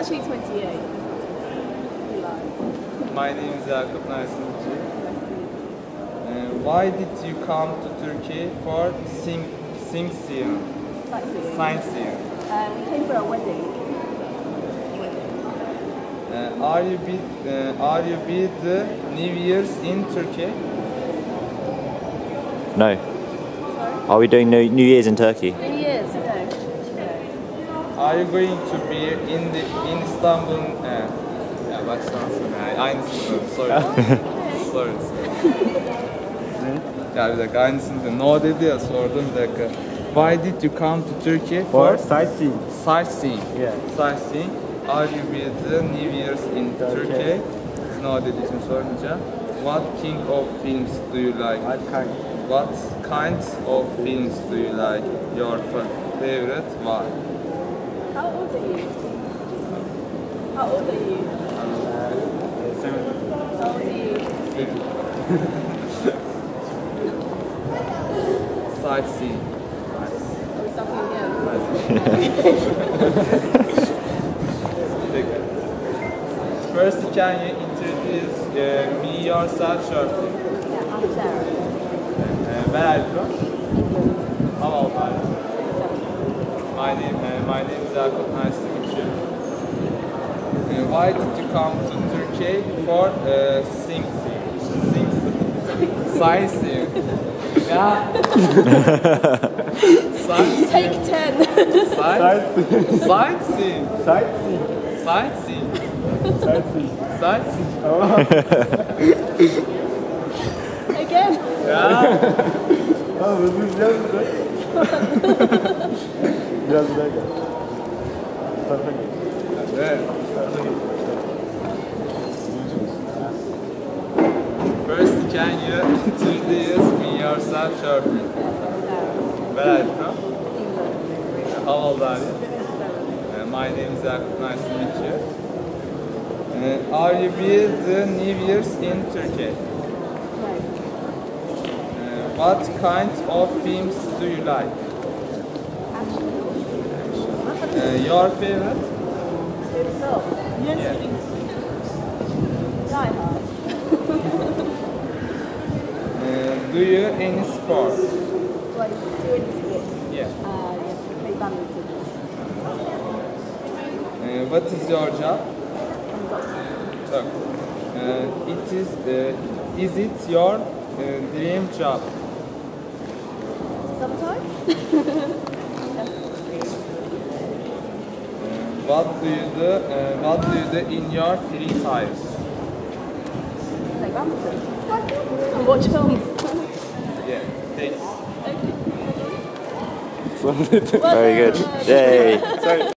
actually 28. My name is Yakup. Nice to. Uh, why did you come to Turkey for sing sing season? Sightseeing. Science season. Uh, we came for a wedding. Uh, are you be uh, are you be the New Year's in Turkey? No. Sorry? Are we doing New, New Year's in Turkey? Are you going to be in the in Istanbul? Uh, ya baştan sonra aynısını sorry. sorry. ya bir dakika aynısını no dedi ya sordum bir dakika. Why did you come to Turkey for sightseeing. sightseeing? Yeah. Sightseeing. Are you with the New Year's in Turkey. Turkey? No dediği için sorunca. What king of films do you like? What kind? What kinds of films do you like? Your fa- favorite? Why? How old are you? How old are you? Uh, seven. How old are you? Sightseeing. Are we starting again? First, can you introduce uh, me yourself shortly? Yeah, I'm Sarah. Uh, where are you from? How old are you? My name, uh, my name is Yakut. Nice to meet you. Uh, why did you come to Turkey for uh, sing sing sightseeing? Yeah. Sight- Take 10. sight- Sightseeing. Sightseeing. Sightseeing. Sightseeing. Sightseeing. Again. Ya. Aa, hızlı biraz bırak. Biraz daha gel. Bu tarafa gel. Evet. First, can you introduce me yourself shortly? Where are you from? How old are you? Uh, my name is Yakut. Nice to meet you. Uh, are you with the New Year's in Turkey? Uh, what kind of films do you like? Uh, your favorite? So, Yeah. Die Hard. Uh, do you any sport? Do any sports? Yeah. Uh, yes, I play badminton. Uh, what is your job? I'm doctor. Look, uh, it is. Uh, is it your uh, dream job? Sometimes. What do you do? Uh, what do you do in your free time? Badminton. And watch films. Yeah. Thanks. okay. Very good. Yay. Sorry.